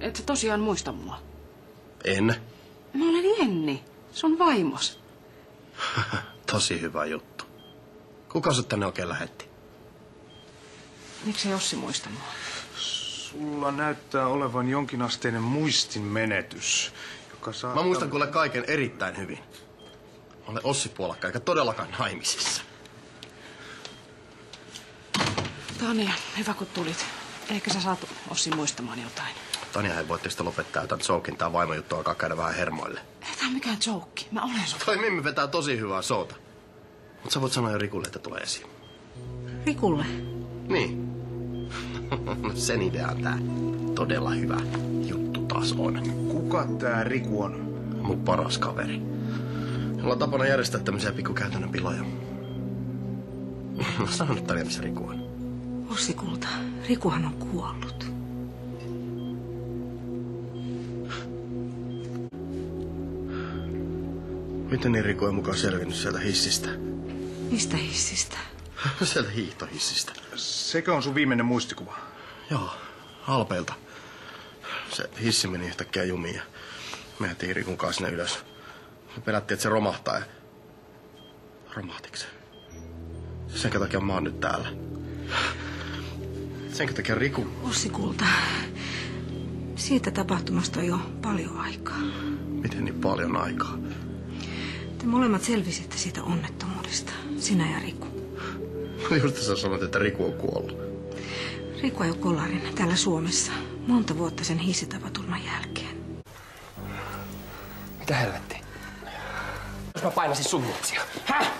Et sä tosiaan muista mua? En. Mä olen Jenni, sun vaimos. Tosi hyvä juttu. Kuka sut tänne oikein lähetti? Miksi ei Ossi muista mua? Sulla näyttää olevan jonkinasteinen muistin menetys, joka saa... Mä muistan kuule kaiken erittäin hyvin. Mä olen Ossi Puolakka, eikä todellakaan naimisissa. Tania, hyvä kun tulit. Ehkä sä saat Ossi muistamaan jotain. Tania ei voitte sitä lopettaa jotain Joukin tää vaimojuttu alkaa käydä vähän hermoille. Ei tää on mikään joke. Mä olen sun. Toi Mimmi vetää tosi hyvää soota. Mut sä voit sanoa jo Rikulle, että tulee esiin. Rikulle. Niin. No sen idean tää todella hyvä juttu taas on. Kuka tää Riku on? Mun paras kaveri. Jolla on tapana järjestää tämmöisiä pikkukäytännön piloja. No sano nyt Tania, missä Riku on. Ossi kulta, Rikuhan on kuollut. Miten niin Riku ei mukaan selvinnyt sieltä hissistä? Mistä hissistä? sieltä hiihtohissistä. Sekö on sun viimeinen muistikuva? Joo, halpeilta. Se hissi meni yhtäkkiä jumiin ja me jätiin Rikun kanssa sinne ylös. Me pelättiin, että se romahtaa ja... Romahtiko se? Sen takia mä oon nyt täällä. Sen takia Riku... Ossi kulta, siitä tapahtumasta on jo paljon aikaa. Miten niin paljon aikaa? Te molemmat selvisitte siitä onnettomuudesta, sinä ja Riku. Just sä sanoit, että Riku on kuollut. Riku ajoi kolarin täällä Suomessa monta vuotta sen hissitapaturman jälkeen. Mitä helvettiä? Jos mä painasin sun mutsia. Häh?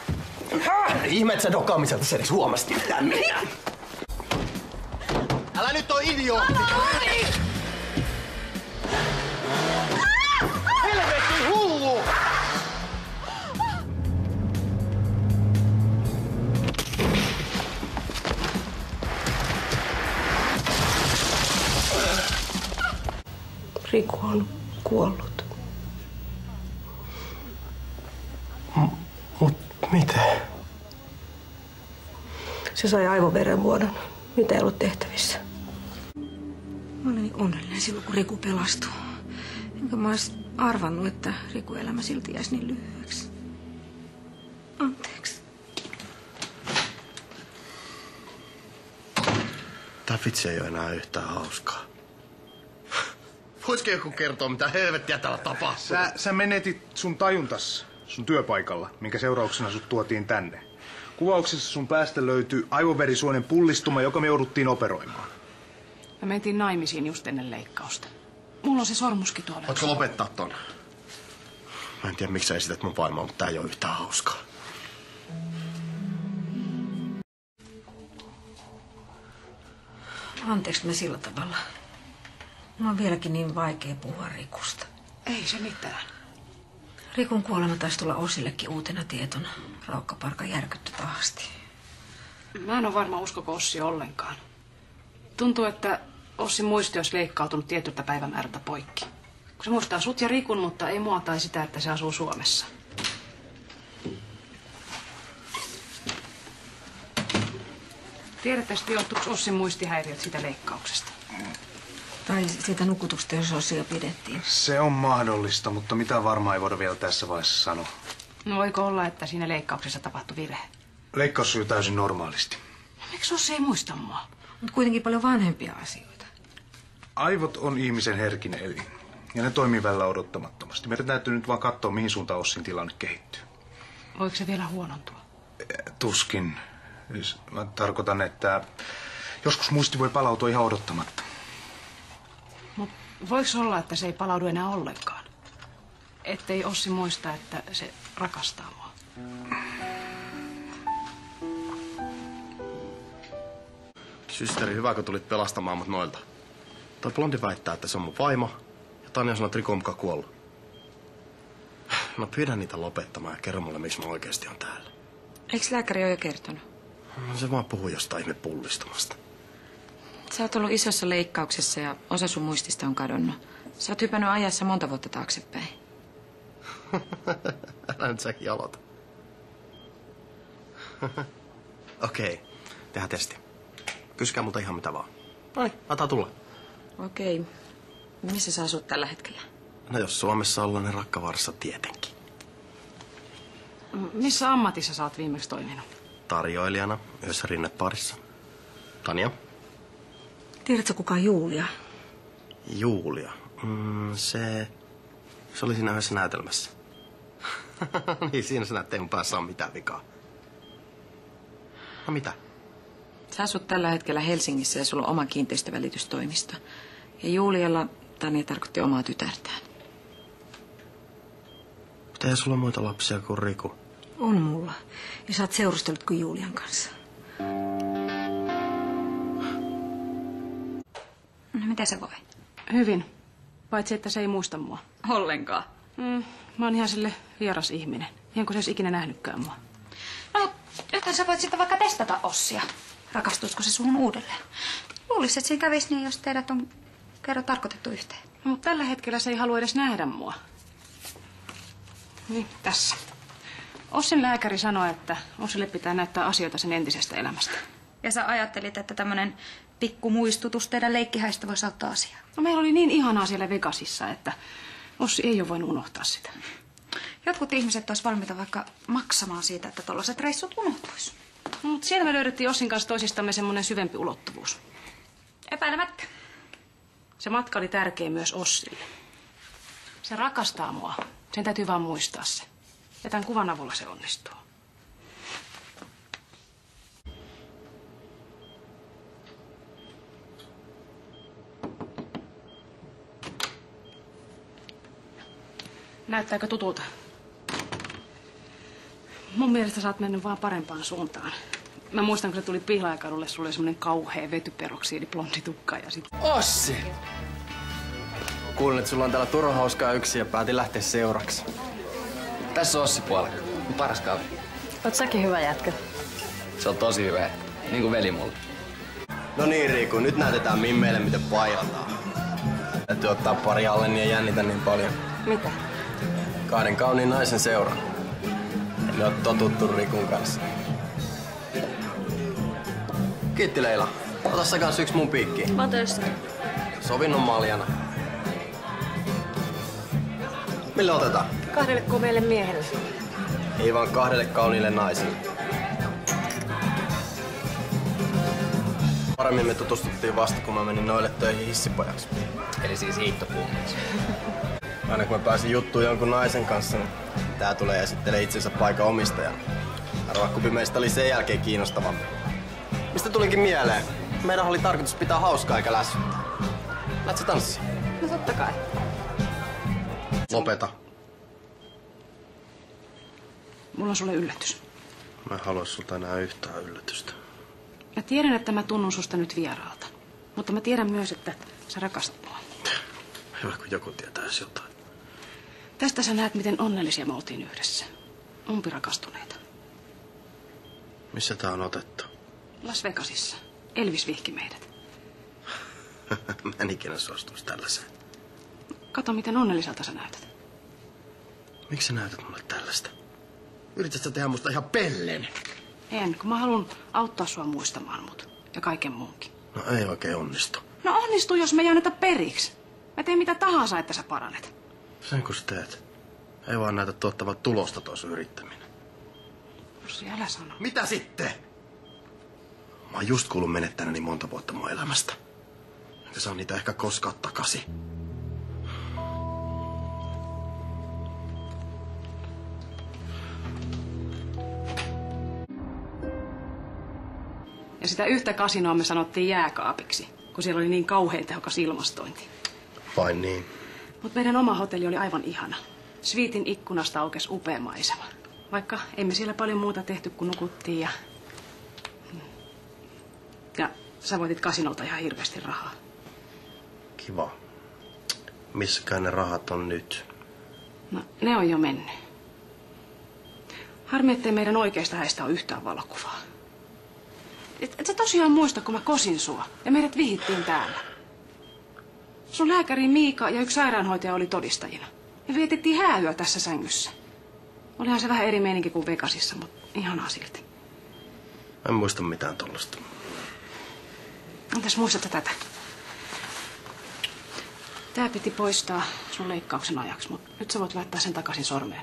Häh? Ihme, että sä dokaamiselta se edes huomasit mitään mitään. Älä nyt oo idiootti! Helvetti Riku on kuollut. Mut miten? Se sai aivoverenvuodon. Mitä ei ollut tehtävissä? Mä olin niin onnellinen silloin, kun Riku pelastui. Enkä mä ois arvannut, että Riku elämä silti jäisi niin lyhyeksi. Anteeksi. Tää vitsi ei ole enää yhtään hauskaa. Voisiko joku kertoa, mitä helvettiä täällä tapahtuu? Sä, sä menetit sun tajuntas sun työpaikalla, minkä seurauksena sut tuotiin tänne. Kuvauksessa sun päästä löytyy aivoverisuonen pullistuma, joka me jouduttiin operoimaan. Me mentiin naimisiin just ennen leikkausta. Mulla on se sormuskin tuolla. Voitko lopettaa ton? Mä en tiedä, miksi sä esität mun vaimoa, mutta tää ei ole yhtään hauskaa. Anteeksi me sillä tavalla. Mulla on vieläkin niin vaikea puhua Rikusta. Ei se mitään. Rikun kuolema taisi tulla Osillekin uutena tietona. Raukkaparka järkytty pahasti. Mä en ole varma uskoko Ossi ollenkaan. Tuntuu, että Ossi muisti olisi leikkautunut tietyltä päivämäärältä poikki. Kun se muistaa sut ja Rikun, mutta ei mua tai sitä, että se asuu Suomessa. Sitten johtuuko Ossin muistihäiriöt siitä leikkauksesta? Tai siitä nukutuksesta, jos Osia pidettiin. Se on mahdollista, mutta mitä varmaan ei voida vielä tässä vaiheessa sanoa. No voiko olla, että siinä leikkauksessa tapahtui virhe? Leikkaus sujuu täysin normaalisti. Miksi Ossi ei muista mua? Mutta kuitenkin paljon vanhempia asioita. Aivot on ihmisen herkin elin. Ja ne toimii välillä odottamattomasti. Meidän täytyy nyt vaan katsoa, mihin suuntaan Ossin tilanne kehittyy. Voiko se vielä huonontua? Tuskin. Siis Mä tarkoitan, että joskus muisti voi palautua ihan odottamatta. Voiko olla, että se ei palaudu enää ollenkaan? Ettei Ossi muista, että se rakastaa mua. Systeri, hyvä kun tulit pelastamaan mut noilta. Toi blondi väittää, että se on mun vaimo. Ja Tanja sanoo, että Riko on kuollut. No pyydän niitä lopettamaan ja kerro mulle, miksi mä oikeasti on täällä. Eikö lääkäri ole jo kertonut? No, se vaan puhuu jostain ihme pullistumasta. Sä oot ollut isossa leikkauksessa ja osa sun muistista on kadonnut. Sä oot hypännyt ajassa monta vuotta taaksepäin. Älä nyt säkin aloita. Okei, okay, tehdään testi. Kysykää multa ihan mitä vaan. Noniin, antaa tulla. Okei. Missä sä asut tällä hetkellä? No jos Suomessa ollaan, niin Rakkavarassa tietenkin. Missä ammatissa sä oot viimeksi toiminut? Tarjoilijana, yhdessä rinneparissa. Tania? Tiedätkö kuka on Julia? Julia. Mm, se... Se oli siinä yhdessä näytelmässä. niin, siinä sä näet, että ei mun päässä ole mitään vikaa. No mitä? Sä asut tällä hetkellä Helsingissä ja sulla on oma kiinteistövälitystoimisto. Ja Julialla Tania tarkoitti omaa tytärtään. Mutta ei sulla muita lapsia kuin Riku. On mulla. Ja sä oot seurustellut kuin Julian kanssa. Mitä se voi? Hyvin. Paitsi, että se ei muista mua. Ollenkaan. Mm, mä oon ihan sille vieras ihminen. Ihan kuin se olisi ikinä nähnytkään mua. No, nythän sä voit sitten vaikka testata Ossia. Rakastuisiko se suhun uudelleen? Luulisin, että siinä kävisi niin, jos teidät on kerran tarkoitettu yhteen. No, mutta tällä hetkellä se ei halua edes nähdä mua. Niin, tässä. Ossin lääkäri sanoi, että Ossille pitää näyttää asioita sen entisestä elämästä. Ja sä ajattelit, että tämmönen pikku muistutus teidän leikkihäistä voisi auttaa asiaa. No, meillä oli niin ihanaa siellä Vegasissa, että Ossi ei ole voinut unohtaa sitä. Jotkut ihmiset olisi valmiita vaikka maksamaan siitä, että tollaiset reissut unohtuisi. No, mutta siellä me löydettiin Ossin kanssa toisistamme semmoinen syvempi ulottuvuus. Epäilemättä. Se matka oli tärkeä myös Ossille. Se rakastaa mua. Sen täytyy vaan muistaa se. Ja tämän kuvan avulla se onnistuu. Näyttääkö tutulta? Mun mielestä sä oot mennyt vaan parempaan suuntaan. Mä muistan, kun se tuli Pihlaajakadulle, sulla oli semmonen kauhea vetyperoksiidi blondi tukka ja sit... Ossi! Kuulin, että sulla on täällä turha hauskaa yksi ja päätin lähteä seuraksi. Tässä on Ossi puolella. Mun paras kaveri. Oot säkin hyvä jätkä. Se on tosi hyvä jätkä. Niin kuin veli mulle. No niin, Riku, nyt näytetään Mimmeille, miten pailataan. Täytyy ottaa pari alle, niin ei jännitä niin paljon. Mitä? Kahden kauniin naisen seura. En ole totuttu Rikun kanssa. Kiitti Leila. Ota sä kans yksi mun piikkiin. Mä oon töissä. Sovinnon maljana. Millä otetaan? Kahdelle komeille miehelle. Ei vaan kahdelle kauniille naisille. Paremmin me tutustuttiin vasta, kun mä menin noille töihin hissipojaksi. Eli siis hiihtopummiksi. Aina kun mä pääsin juttuun jonkun naisen kanssa, niin tää tulee ja esittelee itsensä paikan omistajan. Arvaa, kumpi meistä oli sen jälkeen kiinnostavampi. Mistä tulikin mieleen? Meidän oli tarkoitus pitää hauskaa eikä lässyttää. Lähtsä tanssia? No totta kai. Lopeta. Mulla on sulle yllätys. Mä en halua sulta enää yhtään yllätystä. Mä tiedän, että mä tunnun susta nyt vieraalta. Mutta mä tiedän myös, että sä rakastat mua. Hyvä, kun joku tietäisi jotain. Tästä sä näet, miten onnellisia me oltiin yhdessä. Umpi rakastuneita. Missä tää on otettu? Las Vegasissa. Elvis vihki meidät. Mä en ikinä suostuisi tällaiseen. Kato, miten onnelliselta sä näytät. Miksi sä näytät mulle tällaista? Yrität sä tehdä musta ihan pellen? En, kun mä haluan auttaa sua muistamaan mut. Ja kaiken muunkin. No ei oikein onnistu. No onnistuu, jos me ei anneta periksi. Mä teen mitä tahansa, että sä paranet. Sen kun sä teet. Ei vaan näytä tuottavan tulosta tuossa yrittäminen. Jussi, älä sano. Mitä sitten? Mä oon just kuullut menettäneeni monta vuotta mun elämästä. Enkä saa niitä ehkä koskaan takaisin. Ja sitä yhtä kasinoa me sanottiin jääkaapiksi, kun siellä oli niin kauhean tehokas ilmastointi. Vain niin. Mutta meidän oma hotelli oli aivan ihana. Sviitin ikkunasta aukesi upea maisema. Vaikka emme siellä paljon muuta tehty kuin nukuttiin ja... Ja sä voitit kasinolta ihan hirveästi rahaa. Kiva. Missäkään ne rahat on nyt? No, ne on jo mennyt. Harmi, ettei meidän oikeista häistä ole yhtään valokuvaa. Et, et sä tosiaan muista, kun mä kosin sua ja meidät vihittiin täällä. Sun lääkäri Miika ja yksi sairaanhoitaja oli todistajina. Me vietettiin hääyö tässä sängyssä. Olihan se vähän eri meininki kuin Vegasissa, mutta ihanaa silti. En muista mitään tollasta. Entäs muistatte tätä? Tää piti poistaa sun leikkauksen ajaksi, mutta nyt sä voit laittaa sen takaisin sormeen.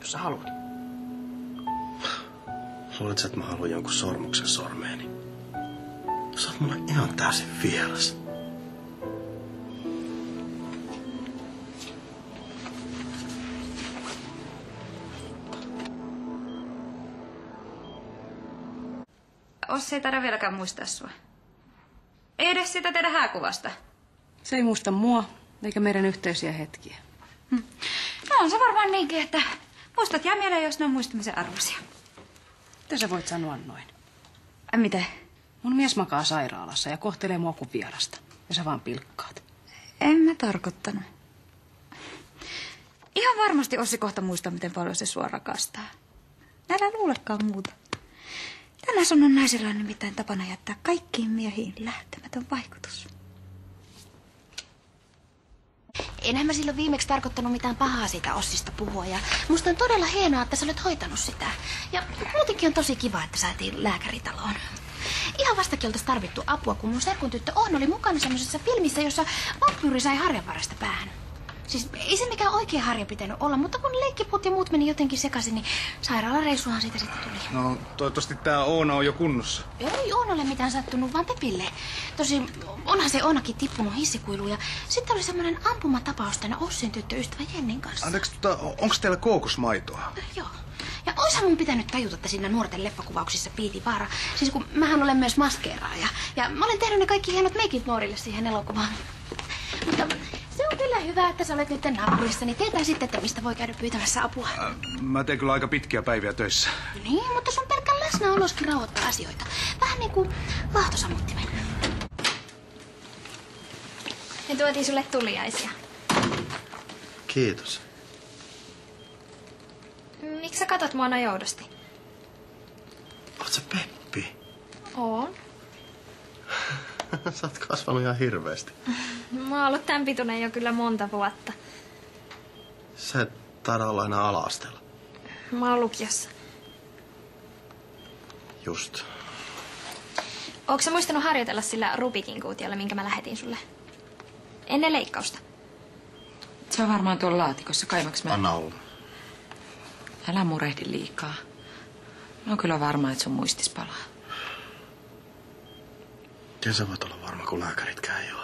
Jos sä haluat. Luulet sä, että mä haluan jonkun sormuksen sormeeni? Sä oot mulle ihan täysin vieras. Ossi ei taida vieläkään muistaa sua. Ei edes sitä teidän hääkuvasta. Se ei muista mua, eikä meidän yhteisiä hetkiä. No on se varmaan niinkin, että muistot jää mieleen, jos ne on muistamisen arvoisia. Miten sä voit sanoa noin? Ä, miten? Mun mies makaa sairaalassa ja kohtelee mua kuin vierasta. Ja sä vaan pilkkaat. En mä tarkoittanut. Ihan varmasti Ossi kohta muistaa, miten paljon se sua rakastaa. Älä luulekaan muuta. Tänä naisilla on nimittäin tapana jättää kaikkiin miehiin lähtemätön vaikutus. Enhän mä silloin viimeksi tarkoittanut mitään pahaa siitä Ossista puhua. Ja musta on todella hienoa, että sä olet hoitanut sitä. Ja muutenkin on tosi kiva, että saatiin lääkäritaloon. Ihan vastakin oltais tarvittu apua, kun mun serkun tyttö On oli mukana semmoisessa filmissä, jossa vampyyri sai harjanvarasta päähän. Siis ei se mikään oikea harja pitänyt olla, mutta kun leikkiput ja muut meni jotenkin sekaisin, niin sairaalareissuhan siitä sitten tuli. No, toivottavasti tää Oona on jo kunnossa. Ei Oonalle mitään sattunut, vaan Pepille. Tosi onhan se Oonakin tippunut hissikuiluun ja sitten oli semmoinen ampumatapaus tänne Ossin tyttöystävä Jennin kanssa. Anteeksi, tota, onko teillä kookosmaitoa? Joo. Ja oishan mun pitänyt tajuta, että siinä nuorten leffakuvauksissa piiti vaara. Siis kun mähän olen myös maskeeraaja. Ja mä olen tehnyt ne kaikki hienot meikit nuorille siihen elokuvaan. Mutta se on kyllä hyvä, että sä olet nyt naapurissa, niin tietää sitten, että mistä voi käydä pyytämässä apua. Mä teen kyllä aika pitkiä päiviä töissä. Niin, mutta sun pelkkä läsnäoloskin rauhoittaa asioita. Vähän niin kuin vaahtosammuttimen. Me tuotiin sulle tuliaisia. Kiitos. Miksi sä katot mua noin joudosti? Oot sä Peppi? Oon. sä oot kasvanut ihan hirveästi. Mä oon ollut tämän pituinen jo kyllä monta vuotta. Sä et taida olla enää ala-asteella. Mä oon lukiossa. Just. Ootko sä muistanut harjoitella sillä Rubikin kuutiolla, minkä mä lähetin sulle? Ennen leikkausta. Se on varmaan tuolla laatikossa. Kaivaks mä? Anna olla. Älä murehdi liikaa. Mä oon kyllä varma, että sun muistis palaa. Miten sä voit olla varma, kun lääkäritkään ei oo?